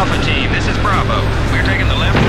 Alpha team, this is Bravo. We're taking the left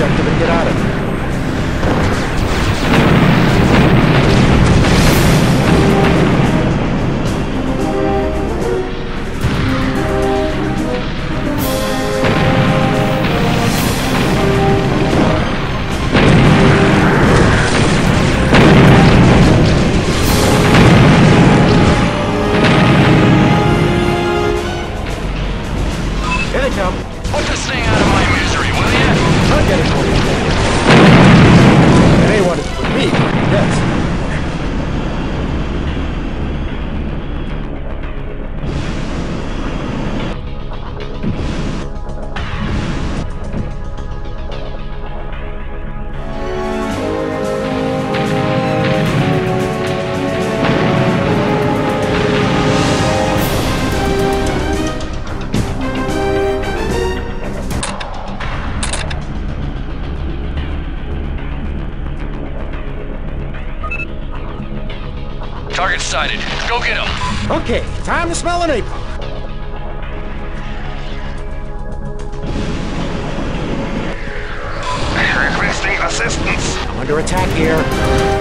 objective and get out of here. Here they come. Target sighted. Go get him. Okay, time to smell an napalm. Requesting assistance. I'm under attack here.